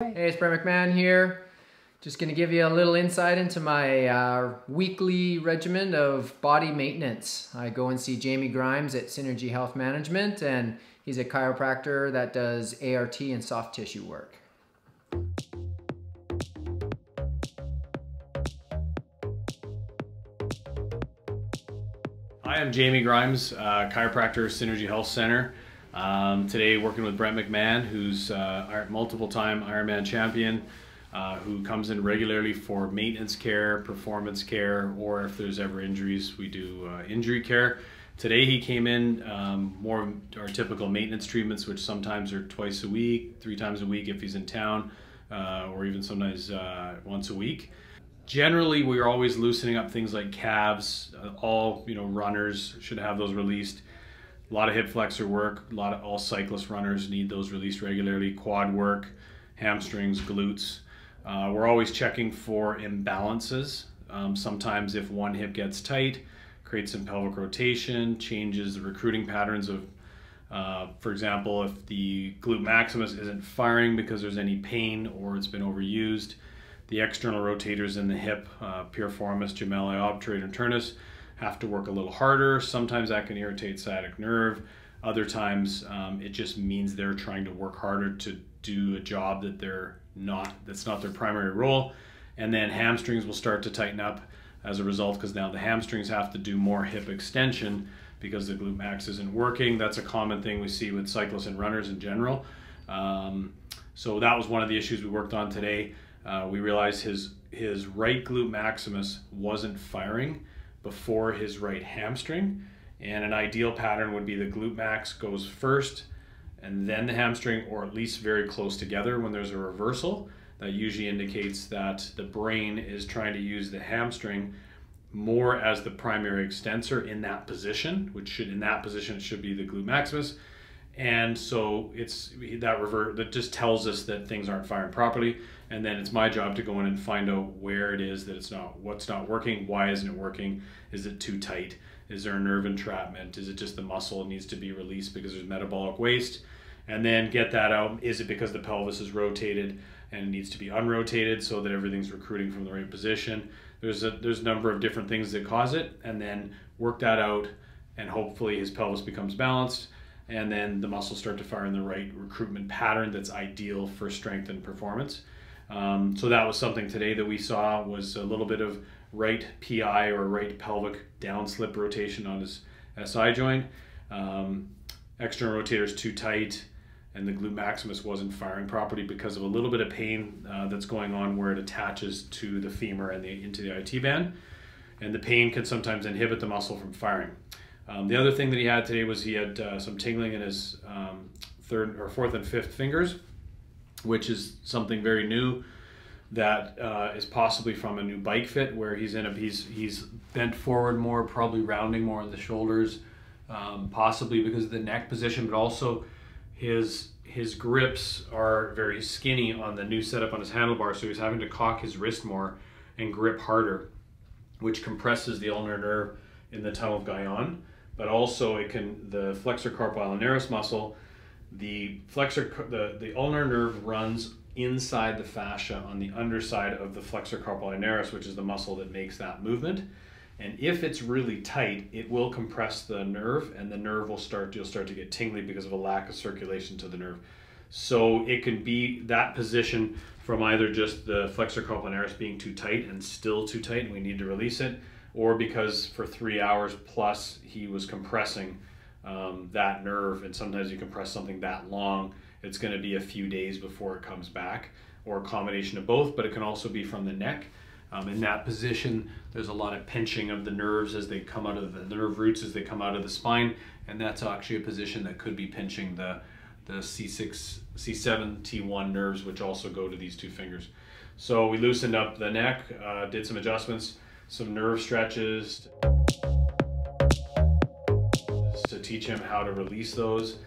Hey, it's Brent McMahon here. Just going to give you a little insight into my uh, weekly regimen of body maintenance. I go and see Jamie Grimes at Synergy Health Management, and he's a chiropractor that does ART and soft tissue work. Hi, I'm Jamie Grimes, uh, chiropractor, Synergy Health Center. Um, today, working with Brent McMahon, who's uh, multiple-time Ironman champion, uh, who comes in regularly for maintenance care, performance care, or if there's ever injuries, we do uh, injury care. Today, he came in um, more our typical maintenance treatments, which sometimes are twice a week, three times a week if he's in town, uh, or even sometimes uh, once a week generally we're always loosening up things like calves uh, all you know runners should have those released a lot of hip flexor work. A lot of all cyclist runners need those released regularly. Quad work, hamstrings, glutes. Uh, we're always checking for imbalances. Um, sometimes if one hip gets tight, creates some pelvic rotation, changes the recruiting patterns of, uh, for example, if the glute maximus isn't firing because there's any pain or it's been overused, the external rotators in the hip, uh, piriformis, gemelli, obturator, internus, have to work a little harder. Sometimes that can irritate sciatic nerve. Other times um, it just means they're trying to work harder to do a job that they're not, that's not their primary role. And then hamstrings will start to tighten up as a result because now the hamstrings have to do more hip extension because the glute max isn't working. That's a common thing we see with cyclists and runners in general. Um, so that was one of the issues we worked on today. Uh, we realized his his right glute maximus wasn't firing before his right hamstring. And an ideal pattern would be the glute max goes first and then the hamstring, or at least very close together when there's a reversal. That usually indicates that the brain is trying to use the hamstring more as the primary extensor in that position, which should in that position it should be the glute maximus. And so it's that revert that just tells us that things aren't firing properly. And then it's my job to go in and find out where it is that it's not, what's not working, why isn't it working, is it too tight, is there a nerve entrapment, is it just the muscle needs to be released because there's metabolic waste, and then get that out. Is it because the pelvis is rotated and it needs to be unrotated so that everything's recruiting from the right position? There's a there's a number of different things that cause it, and then work that out, and hopefully his pelvis becomes balanced and then the muscles start to fire in the right recruitment pattern that's ideal for strength and performance. Um, so that was something today that we saw was a little bit of right PI or right pelvic down slip rotation on his SI joint. Um, external rotators too tight and the glute maximus wasn't firing properly because of a little bit of pain uh, that's going on where it attaches to the femur and the, into the IT band. And the pain can sometimes inhibit the muscle from firing. Um, the other thing that he had today was he had uh, some tingling in his um, third or fourth and fifth fingers, which is something very new that uh, is possibly from a new bike fit where he's in a he's he's bent forward more, probably rounding more in the shoulders, um, possibly because of the neck position, but also his his grips are very skinny on the new setup on his handlebar, so he's having to cock his wrist more and grip harder, which compresses the ulnar nerve in the tunnel of Guyon but also it can the flexor carpi ulnaris muscle the flexor the, the ulnar nerve runs inside the fascia on the underside of the flexor carpi ulnaris which is the muscle that makes that movement. And if it's really tight it will compress the nerve and the nerve will start you'll start to get tingly because of a lack of circulation to the nerve. So it can be that position from either just the flexor carpi ulnaris being too tight and still too tight and we need to release it or because for three hours plus he was compressing um, that nerve, and sometimes you compress something that long, it's going to be a few days before it comes back, or a combination of both, but it can also be from the neck. Um, in that position, there's a lot of pinching of the nerves as they come out of the, the nerve roots as they come out of the spine, and that's actually a position that could be pinching the the C6, C7, T1 nerves, which also go to these two fingers. So we loosened up the neck, uh, did some adjustments some nerve stretches teach him how to release those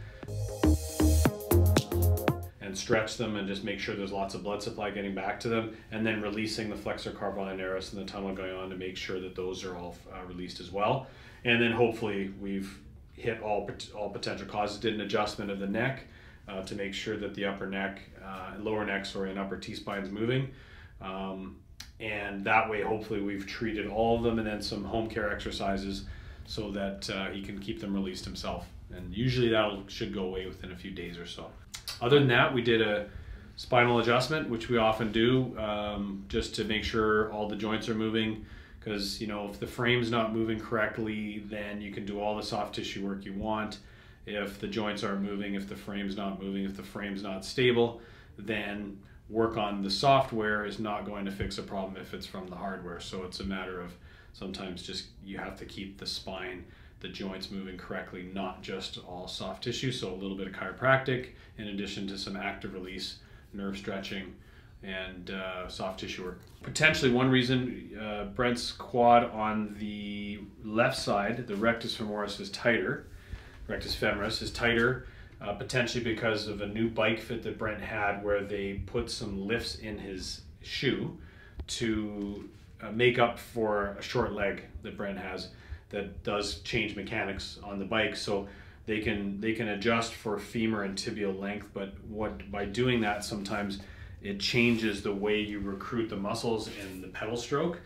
and stretch them and just make sure there's lots of blood supply getting back to them and then releasing the flexor carpi and the tunnel going Guyon to make sure that those are all uh, released as well and then hopefully we've hit all all potential causes did an adjustment of the neck uh, to make sure that the upper neck, uh, lower neck, sorry, and upper T spine is moving. Um, and that way, hopefully, we've treated all of them and then some home care exercises so that uh, he can keep them released himself. And usually that should go away within a few days or so. Other than that, we did a spinal adjustment, which we often do um, just to make sure all the joints are moving. Because, you know, if the frame's not moving correctly, then you can do all the soft tissue work you want. If the joints aren't moving, if the frame's not moving, if the frame's not stable, then work on the software is not going to fix a problem if it's from the hardware. So it's a matter of sometimes just you have to keep the spine, the joints moving correctly, not just all soft tissue. So a little bit of chiropractic in addition to some active release, nerve stretching, and uh, soft tissue work. Potentially one reason uh, Brent's quad on the left side, the rectus femoris is tighter, rectus femoris is tighter uh, potentially because of a new bike fit that Brent had where they put some lifts in his shoe to uh, make up for a short leg that Brent has that does change mechanics on the bike. So they can they can adjust for femur and tibial length but what by doing that sometimes it changes the way you recruit the muscles in the pedal stroke.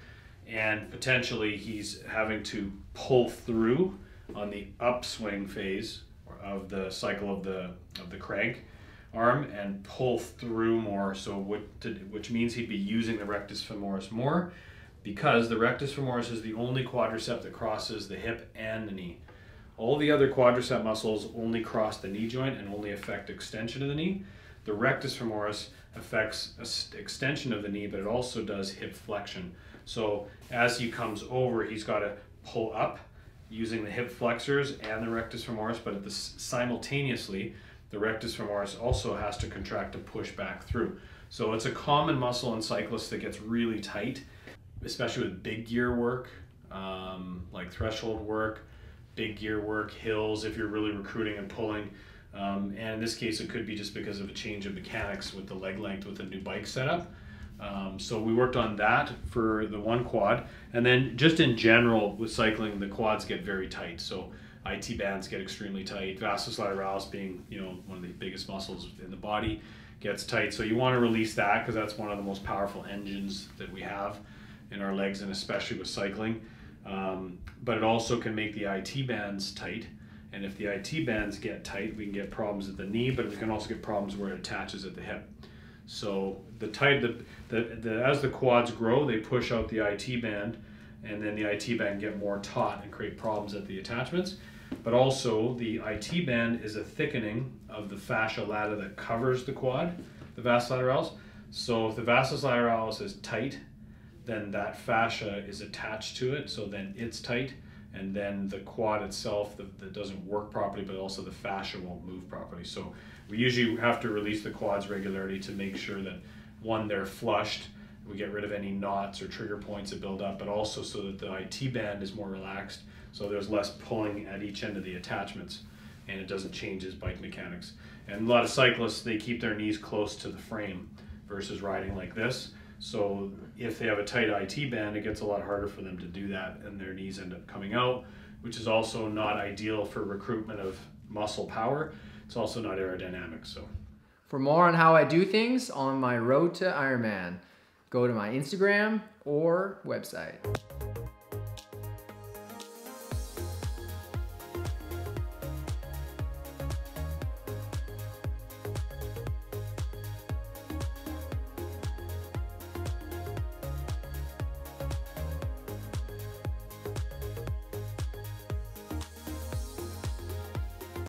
And potentially he's having to pull through on the upswing phase of the cycle of the of the crank arm and pull through more. So what to, which means he'd be using the rectus femoris more because the rectus femoris is the only quadricep that crosses the hip and the knee. All the other quadricep muscles only cross the knee joint and only affect extension of the knee. The rectus femoris affects extension of the knee, but it also does hip flexion. So as he comes over, he's got to pull up using the hip flexors and the rectus femoris, but the simultaneously, the rectus femoris also has to contract to push back through. So it's a common muscle in cyclists that gets really tight, especially with big gear work, um, like threshold work, big gear work, hills, if you're really recruiting and pulling. Um, and in this case, it could be just because of a change of mechanics with the leg length with the new bike setup. Um, so we worked on that for the one quad, and then just in general with cycling, the quads get very tight. So IT bands get extremely tight. Vastus being you know one of the biggest muscles in the body gets tight. So you want to release that because that's one of the most powerful engines that we have in our legs, and especially with cycling. Um, but it also can make the IT bands tight. And if the IT bands get tight, we can get problems at the knee, but we can also get problems where it attaches at the hip. So the tight the, the, the as the quads grow, they push out the IT band, and then the IT band get more taut and create problems at the attachments. But also the IT band is a thickening of the fascia lata that covers the quad, the vas lateralis. So if the vastus lateralis is tight, then that fascia is attached to it, so then it's tight, and then the quad itself that, that doesn't work properly, but also the fascia won't move properly. So we usually have to release the quads regularly to make sure that one, they're flushed, we get rid of any knots or trigger points that build up, but also so that the IT band is more relaxed, so there's less pulling at each end of the attachments, and it doesn't change his bike mechanics. And a lot of cyclists, they keep their knees close to the frame versus riding like this. So if they have a tight IT band, it gets a lot harder for them to do that, and their knees end up coming out, which is also not ideal for recruitment of muscle power it's also not aerodynamic. So, for more on how I do things on my road to Ironman, go to my Instagram or website.